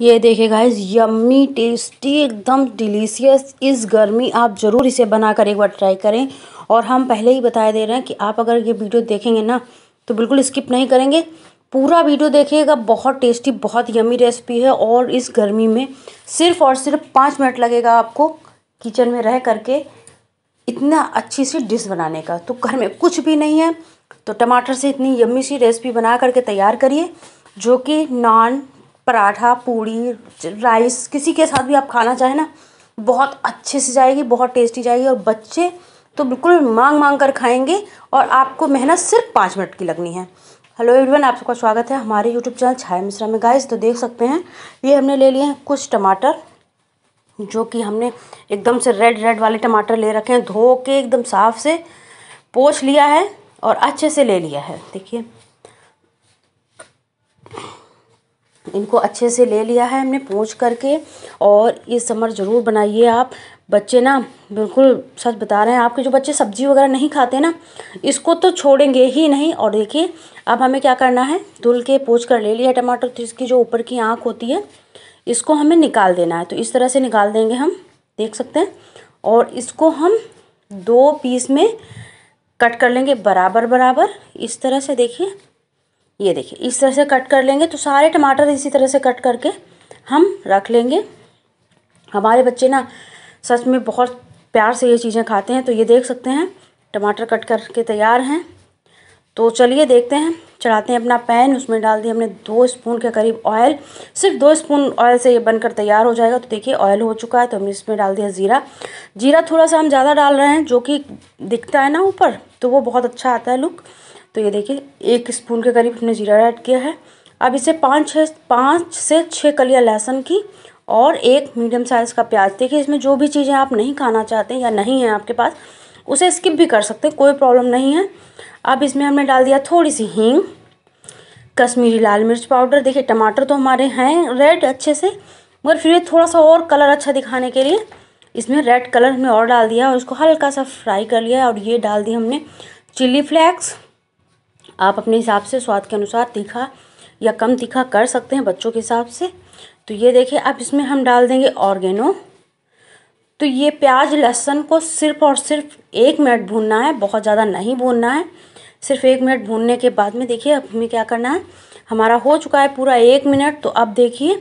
ये देखिए guys yummy tasty एकदम डिलीशियस इस गर्मी आप ज़रूर इसे बनाकर एक बार ट्राई करें। और हम पहले ही बता दे रहे हैं कि आप अगर ये वीडियो देखेंगे ना तो बिल्कुल स्किप नहीं करेंगे। पूरा वीडियो देखिएगा, बहुत टेस्टी बहुत यम्मी रेसिपी है। और इस गर्मी में सिर्फ़ और सिर्फ़ पाँच मिनट लगेगा आपको किचन में रह करके इतना अच्छी सी डिश बनाने का। तो घर में कुछ भी नहीं है तो टमाटर से इतनी यम्मी सी रेसिपी बना करके तैयार करिए, जो कि नान पराठा, पूड़ी राइस किसी के साथ भी आप खाना चाहें ना, बहुत अच्छे से जाएगी, बहुत टेस्टी जाएगी और बच्चे तो बिल्कुल मांग मांग कर खाएँगे और आपको मेहनत सिर्फ़ पाँच मिनट की लगनी है। हेलो एवरीवन आप सबका स्वागत है हमारे यूट्यूब चैनल छाया मिश्रा में। गाइस तो देख सकते हैं, ये हमने ले लिए हैं कुछ टमाटर, जो कि हमने एकदम से रेड रेड वाले टमाटर ले रखे हैं, धो के एकदम साफ़ से पोछ लिया है और अच्छे से ले लिया है। देखिए इनको अच्छे से ले लिया है हमने पूछ करके। और ये समर ज़रूर बनाइए आप। बच्चे ना, बिल्कुल सच बता रहे हैं आपके, जो बच्चे सब्ज़ी वगैरह नहीं खाते ना, इसको तो छोड़ेंगे ही नहीं। और देखिए, अब हमें क्या करना है? धुल के पूछ कर ले लिया टमाटर तो इसकी जो ऊपर की आँख होती है, इसको हमें निकाल देना है। तो इस तरह से निकाल देंगे हम, देख सकते हैं। और इसको हम दो पीस में कट कर लेंगे बराबर बराबर इस तरह से देखिए ये देखिए, इस तरह से कट कर लेंगे तो सारे टमाटर इसी तरह से कट करके हम रख लेंगे। हमारे बच्चे ना सच में बहुत प्यार से ये चीज़ें खाते हैं तो ये देख सकते हैं, टमाटर कट करके तैयार हैं। तो चलिए देखते हैं, चढ़ाते हैं अपना पैन, उसमें डाल दिए हमने दो स्पून के करीब ऑयल। सिर्फ़ दो स्पून ऑयल से ये बनकर तैयार हो जाएगा तो देखिए, ऑयल हो चुका है तो हमने इसमें डाल दिया ज़ीरा। जीरा थोड़ा सा हम ज़्यादा डाल रहे हैं, जो कि दिखता है ना ऊपर तो वो बहुत अच्छा आता है लुक। तो ये देखिए, एक स्पून के करीब हमने जीरा ऐड किया है। अब इसे पाँच छः पाँच से छः कलियाँ लहसुन की और एक मीडियम साइज़ का प्याज। देखिए, इसमें जो भी चीज़ें आप नहीं खाना चाहते या नहीं है आपके पास, उसे स्किप भी कर सकते हैं, कोई प्रॉब्लम नहीं है। अब इसमें हमने डाल दिया थोड़ी सी हींग, कश्मीरी लाल मिर्च पाउडर। देखिए, टमाटर तो हमारे हैं रेड अच्छे से, मगर फिर थोड़ा सा और कलर अच्छा दिखाने के लिए इसमें रेड कलर हमने और डाल दिया और इसको हल्का सा फ्राई कर लिया और ये डाल दिया हमने चिली फ्लेक्स। आप अपने हिसाब से स्वाद के अनुसार तीखा या कम तीखा कर सकते हैं बच्चों के हिसाब से। तो ये देखिए, अब इसमें हम डाल देंगे ऑर्गेनो। तो ये प्याज लहसुन को सिर्फ़ और सिर्फ़ एक मिनट भूनना है, बहुत ज़्यादा नहीं भूनना है। सिर्फ़ एक मिनट भूनने के बाद में देखिए, अब हमें क्या करना है? हमारा हो चुका है पूरा एक मिनट तो अब देखिए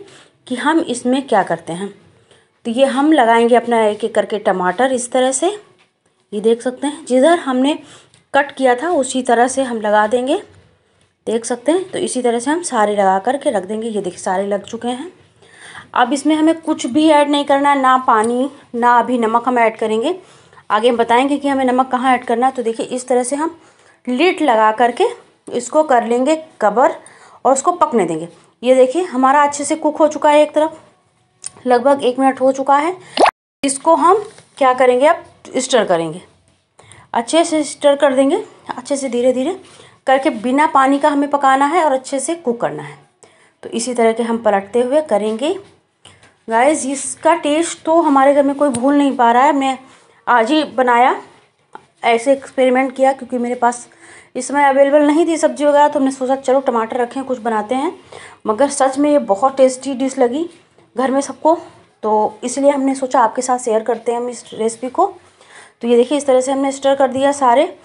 कि हम इसमें क्या करते हैं। तो ये हम लगाएँगे अपना एक एक करके टमाटर इस तरह से। ये देख सकते हैं, जिधर हमने कट किया था, उसी तरह से हम लगा देंगे। देख सकते हैं तो इसी तरह से हम सारे लगा करके रख देंगे। ये देखिए, सारे लग चुके हैं। अब इसमें हमें कुछ भी ऐड नहीं करना है, ना पानी, ना अभी नमक हम ऐड करेंगे। आगे हम बताएँगे कि हमें नमक कहाँ ऐड करना है। तो देखिए, इस तरह से हम लिट लगा करके इसको कर लेंगे कबर और उसको पकने देंगे। ये देखिए, हमारा अच्छे से कुक हो चुका है एक तरफ़। लगभग एक मिनट हो चुका है। इसको हम क्या करेंगे, अब स्टर करेंगे। अच्छे से स्टर कर देंगे, अच्छे से धीरे धीरे करके बिना पानी का हमें पकाना है और अच्छे से कुक करना है। तो इसी तरह के हम पलटते हुए करेंगे। गाइस इसका टेस्ट तो हमारे घर में कोई भूल नहीं पा रहा है। मैं आज ही बनाया, ऐसे एक्सपेरिमेंट किया क्योंकि मेरे पास इस समय अवेलेबल नहीं थी सब्ज़ी वगैरह तो हमने सोचा चलो टमाटर रखें, कुछ बनाते हैं। मगर सच में ये बहुत टेस्टी डिश लगी घर में सबको तो इसलिए हमने सोचा आपके साथ शेयर करते हैं हम इस रेसिपी को। तो ये देखिए, इस तरह से हमने स्टर कर दिया सारे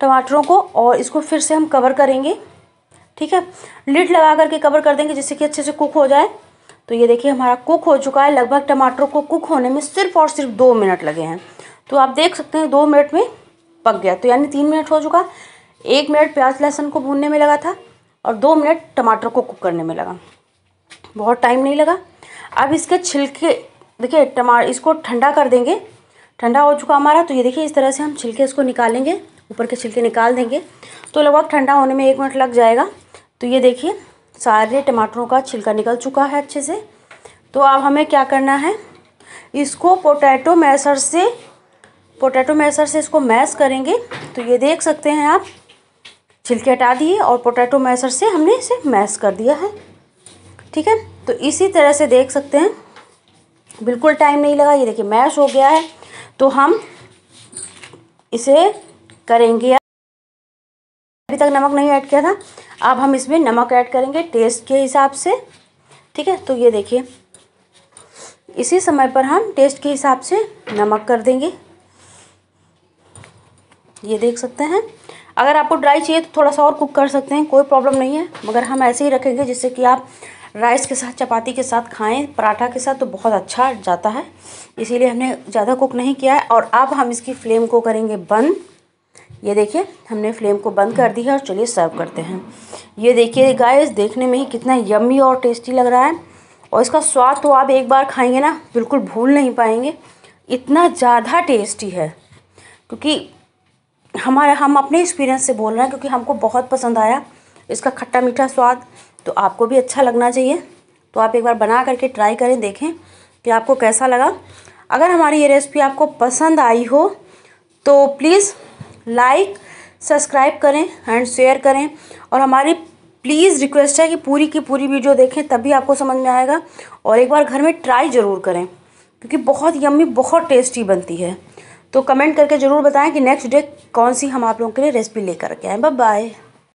टमाटरों को और इसको फिर से हम कवर करेंगे। ठीक है? लिड लगा करके कवर कर देंगे जिससे कि अच्छे से कुक हो जाए। तो ये देखिए, हमारा कुक हो चुका है। लगभग टमाटरों को कुक होने में सिर्फ़ और सिर्फ़ दो मिनट लगे हैं। तो आप देख सकते हैं, दो मिनट में पक गया। तो यानी तीन मिनट हो चुका। एक मिनट प्याज लहसुन को भूनने में लगा था और दो मिनट टमाटर को कुक करने में लगा। बहुत टाइम नहीं लगा। अब इसके छिलके, देखिए, टमा, इसको ठंडा कर देंगे। ठंडा हो चुका हमारा तो ये देखिए इस तरह से हम छिलके इसको निकालेंगे, ऊपर के छिलके निकाल देंगे। तो लगभग ठंडा होने में एक मिनट लग जाएगा। तो ये देखिए, सारे टमाटरों का छिलका निकल चुका है अच्छे से। तो अब हमें क्या करना है, इसको पोटैटो मैसर से, पोटैटो मैसर से इसको मैश करेंगे। तो ये देख सकते हैं आप, छिलके हटा दिए और पोटैटो मैसर से हमने इसे मैश कर दिया है। ठीक है? तो इसी तरह से देख सकते हैं। बिल्कुल टाइम नहीं लगा, ये देखिए मैश हो गया है। तो हम इसे करेंगे। अभी तक नमक नहीं ऐड किया था। अब हम इसमें नमक ऐड करेंगे टेस्ट के हिसाब से। ठीक है? तो ये देखिए। इसी समय पर हम टेस्ट के हिसाब से नमक कर देंगे। ये देख सकते हैं। अगर आपको ड्राई चाहिए तो थोड़ा सा और कुक कर सकते हैं, कोई प्रॉब्लम नहीं है। मगर हम ऐसे ही रखेंगे जिससे कि आप राइस के साथ, चपाती के साथ खाएँ, पराठा के साथ तो बहुत अच्छा जाता है। इसीलिए हमने ज़्यादा कुक नहीं किया है और अब हम इसकी फ्लेम को करेंगे बंद। ये देखिए, हमने फ्लेम को बंद कर दी है और चलिए सर्व करते हैं। ये देखिए गाइस देखने में ही कितना यम्मी और टेस्टी लग रहा है। और इसका स्वाद तो आप एक बार खाएँगे ना, बिल्कुल भूल नहीं पाएँगे। इतना ज़्यादा टेस्टी है, क्योंकि हमारे, हम अपने एक्सपीरियंस से बोल रहे हैं क्योंकि हमको बहुत पसंद आया इसका खट्टा मीठा स्वाद। तो आपको भी अच्छा लगना चाहिए। तो आप एक बार बना करके ट्राई करें, देखें कि आपको कैसा लगा। अगर हमारी ये रेसिपी आपको पसंद आई हो तो प्लीज़ लाइक सब्सक्राइब करें एंड शेयर करें। और हमारी प्लीज़ रिक्वेस्ट है कि पूरी की पूरी वीडियो देखें तभी आपको समझ में आएगा। और एक बार घर में ट्राई ज़रूर करें, क्योंकि बहुत यम्मी बहुत टेस्टी बनती है। तो कमेंट करके ज़रूर बताएँ कि नेक्स्ट डे कौन सी हम आप लोगों के लिए रेसिपी लेकर के आएँ बाय